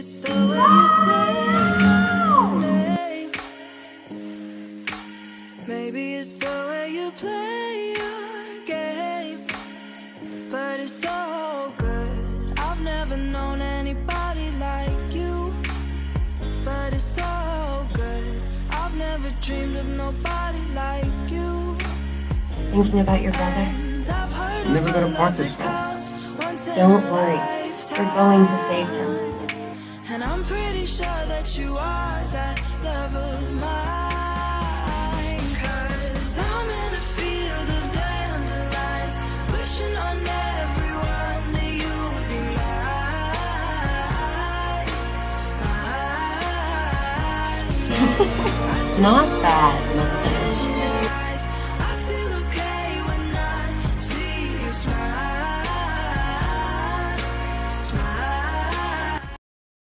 it's the way you say my name. Maybe it's the way you play your game. But it's so good. I've never known anybody like you. But it's so good. I've never dreamed of nobody like you. Thinking about your brother? I've heard I'm never gonna a part this that time. comes once in Don't worry. We're going to save him. And I'm pretty sure that you are that love of mine. Cause I'm in a field of dandelions, wishing on everyone that you would be mine. Not bad, mustache.